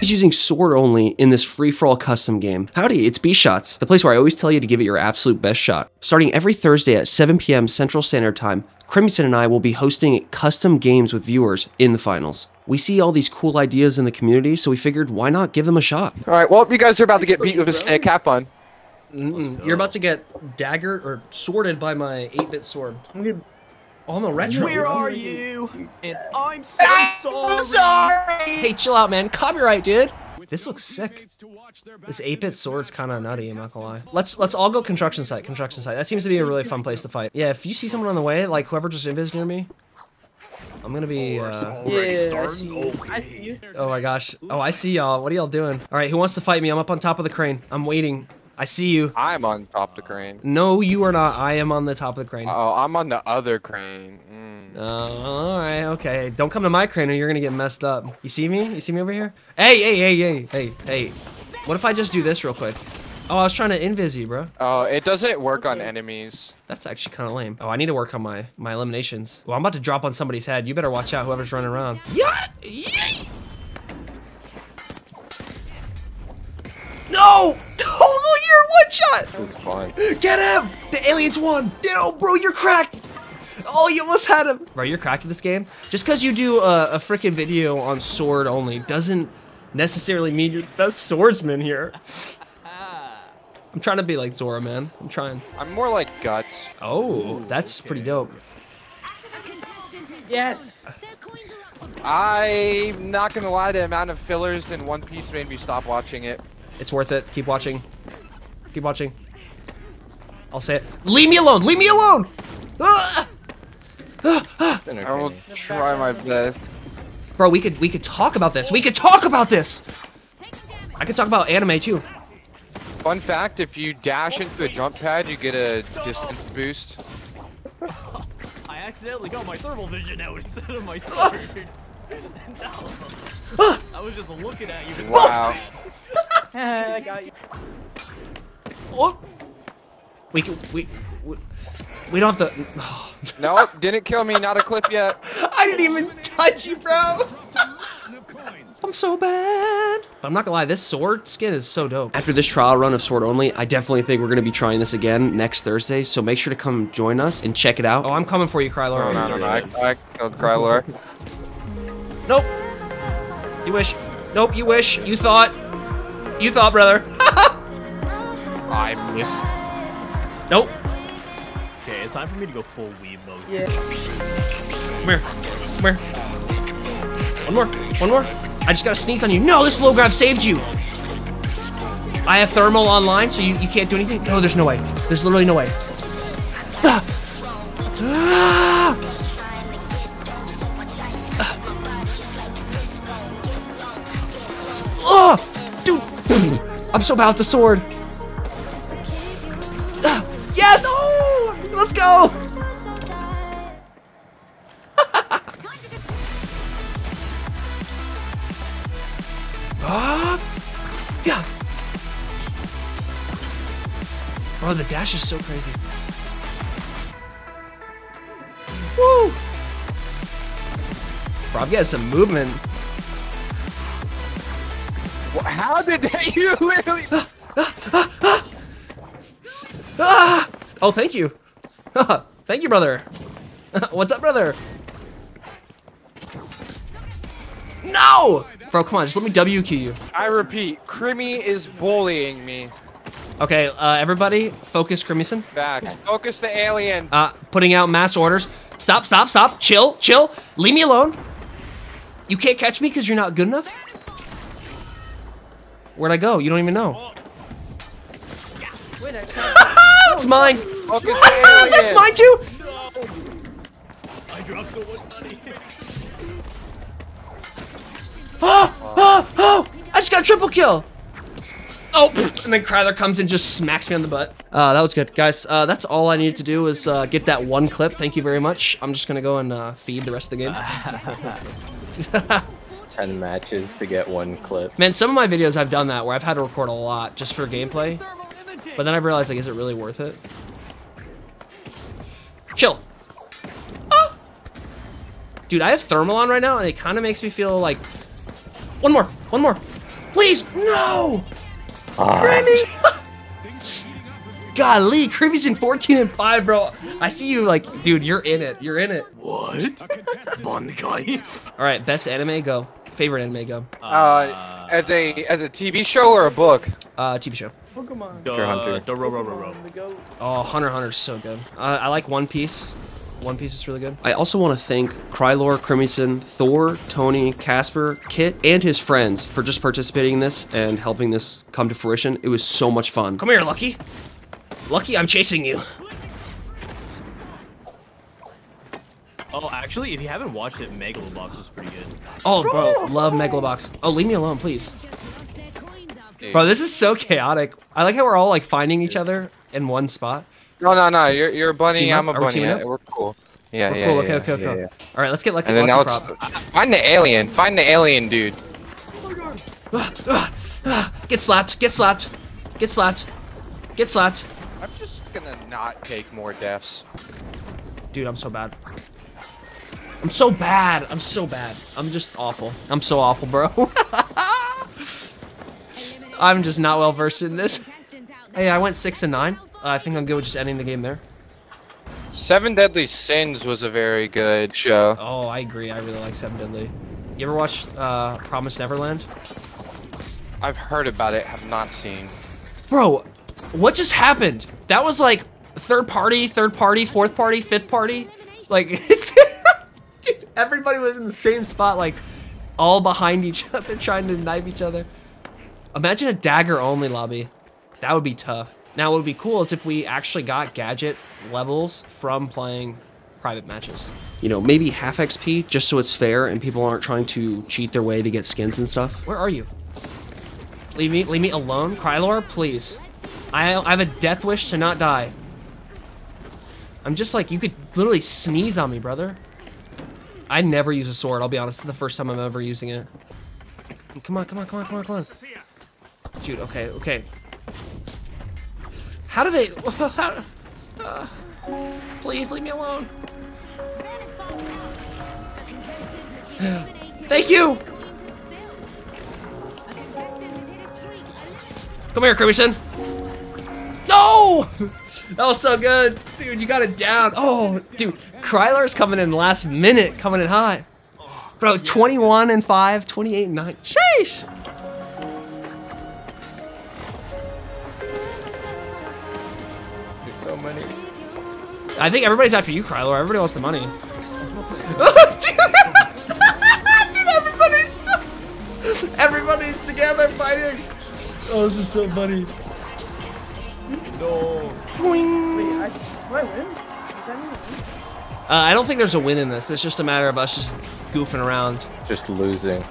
He's using sword only in this free-for-all custom game. Howdy, it's Bshawts, the place where I always tell you to give it your absolute best shot. Starting every Thursday at 7 p.m. Central Standard Time, Crimson and I will be hosting custom games with viewers in the finals. We see all these cool ideas in the community, so we figured why not give them a shot? All right, well, you guys are about to get beat with a stick. Have fun. You're about to get daggered or sworded by my 8-bit sword. Oh, I'm a retro. Where are you? And I'm so sorry. Sorry. Hey, chill out, man. Copyright, dude. This looks sick. This 8-bit sword's kind of nutty, I'm not gonna lie. Let's let's all go construction site, construction site. That seems to be a really fun place to fight. Yeah, if you see someone on the way, like whoever just invis near me, I'm gonna be, uh... Already Yeah, I see you. I see you. Oh my gosh. Oh, I see y'all. What are y'all doing? All right, who wants to fight me? I'm up on top of the crane. I'm waiting. I see you. I'm on top of the crane. No, you are not. I am on the top of the crane. Oh, I'm on the other crane. Mm. Oh, all right, okay. Don't come to my crane or you're gonna get messed up. You see me? You see me over here? Hey, hey, hey, hey, hey, hey. What if I just do this real quick? Oh, I was trying to invis you, bro. Oh, it doesn't work on enemies. That's actually kind of lame. Oh, I need to work on my my eliminations. Well, I'm about to drop on somebody's head. You better watch out, whoever's running around. Yeah. Yeet! No! You're one shot. This is fine. Get him! The aliens won! No, bro, you're cracked! Oh, you almost had him! Bro, you're cracked in this game? Just because you do a, a freaking video on sword only doesn't necessarily mean you're the best swordsman here. I'm trying to be like Zoro, man. I'm trying. I'm more like guts. Oh, that's pretty dope. Yes. I'm not gonna lie, the amount of fillers in One Piece made me stop watching it. It's worth it. Keep watching. Keep watching. I'll say it. Leave me alone! Leave me alone! Ah! I will try my best. Bro, we could we could talk about this. We could talk about this. I could talk about anime too. Fun fact, if you dash into the jump pad, you get a distance boost. I accidentally got my thermal vision out instead of my sword. no. I was just looking at you. Wow. I got you. Oh. We can we we, we don't have to. nope, didn't kill me, not a clip yet. I didn't even touch you, bro. I'm so bad. But I'm not gonna lie, this sword skin is so dope. After this trial run of sword only, I definitely think we're gonna be trying this again next Thursday. So make sure to come join us and check it out. Oh, I'm coming for you, Krylor. Oh, no, no, no, I, I killed Krylor. Nope. You wish. Nope, you wish. You thought. You thought, brother. I missed. Nope. Okay, it's time for me to go full weeb mode. Yeah. Come here. Come here. One more. One more. I just gotta sneeze on you. No, this low grab saved you. I have thermal online, so you, you can't do anything. No, there's no way. There's literally no way. Ah. Ah. Oh, dude. I'm so bad with the sword. Bro, the dash is so crazy. Woo! Bro, I'm some movement. Wha- How did that? You literally. Ah, ah, ah, ah! Oh, thank you. thank you, brother. What's up, brother? No! Bro, come on, just let me WQ you. I repeat, Crimmy is bullying me. Okay, uh, everybody, focus, Crimson. Back. Focus the alien. Uh, putting out mass orders. Stop, stop, stop. Chill, chill. Leave me alone. You can't catch me because you're not good enough? Where'd I go? You don't even know. Wait, That's mine. Focus the alien. That's mine too. I dropped so much money. Oh, oh, oh! I just got a triple kill. Oh, and then Kryler comes and just smacks me on the butt. Uh, that was good, guys. Uh, that's all I needed to do was uh, get that one clip. Thank you very much. I'm just gonna go and uh, feed the rest of the game. 10 matches to get one clip. Man, some of my videos I've done that where I've had to record a lot just for gameplay, but then I've realized like, is it really worth it? Chill. Ah! Dude, I have thermal on right now, and it kind of makes me feel like. One more, one more, please. No. Golly, Kirby's in 14 and 5, bro. I see you like, dude, you're in it. You're in it. What? Bond guy. All right, best anime go. Favorite anime go. Uh, as a as a TV show or a book? Uh, TV show. Pokemon. the, Hunter. the ro ro ro ro. Oh, Hunter Hunter's so good. Uh, I like One Piece. One Piece is really good. I also want to thank Krylor, Crimson, Thor, Tony, Casper, Kit, and his friends for just participating in this and helping this come to fruition. It was so much fun. Come here, Lucky. Lucky, I'm chasing you. Oh, actually, if you haven't watched it, Megalobox was pretty good. Oh, bro, love Megalobox. Oh, leave me alone, please. Bro, this is so chaotic. I like how we're all like finding each other in one spot. No, no, no. You're you're a bunny. Team? I'm a Are we bunny. Yeah, we're cool. Yeah, We're yeah, cool. yeah, okay, okay, okay. yeah, yeah. All right, let's get lucky. And then now find the alien. Find the alien, dude. Get slapped. Get slapped. Get slapped. Get slapped. I'm just gonna not take more deaths. Dude, I'm so bad. I'm so bad. I'm so bad. I'm just awful. I'm so awful, bro. I'm just not well versed in this. Hey, I went six and nine. Uh, I think I'm good with just ending the game there. Seven Deadly Sins was a very good show. Oh, I agree. I really like Seven Deadly. You ever watch uh, Promise Neverland? I've heard about it, have not seen. Bro, what just happened? That was like third party, third party, fourth party, fifth party. Like, dude, everybody was in the same spot, like all behind each other, trying to knife each other. Imagine a dagger only lobby. That would be tough. Now, what would be cool is if we actually got gadget levels from playing private matches. You know, maybe half XP just so it's fair and people aren't trying to cheat their way to get skins and stuff. Where are you? Leave me, leave me alone, Krylor, please. I, I have a death wish to not die. I'm just like, you could literally sneeze on me, brother. I never use a sword, I'll be honest. It's the first time I'm ever using it. Come on, come on, come on, come on, come on. Dude, okay, okay. How do they... How, uh, please, leave me alone. Thank you! Come here, Crimson. No! That was so good. Dude, you got it down. Oh, dude. Kryler's coming in last minute, coming in hot. Bro, 21 and 5, 28 and 9. Sheesh! So many. I think everybody's after you, Kryler. Everybody wants the money. Dude, everybody's, everybody's together fighting. Oh, this is so funny. No. Boing. Wait, I, s- do I win? Does that mean win? Uh, I don't think there's a win in this. It's just a matter of us just goofing around. Just losing.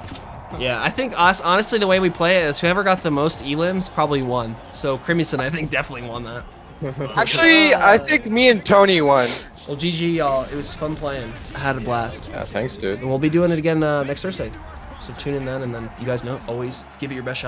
Yeah, I think us honestly the way we play it is whoever got the most elims probably won. So Crimson I think definitely won that. Actually, I think me and Tony won. Well, GG y'all. It was fun playing. I had a blast. Yeah, thanks, dude. And we'll be doing it again uh, next Thursday. So tune in then, and then you guys know, always give it your best shot.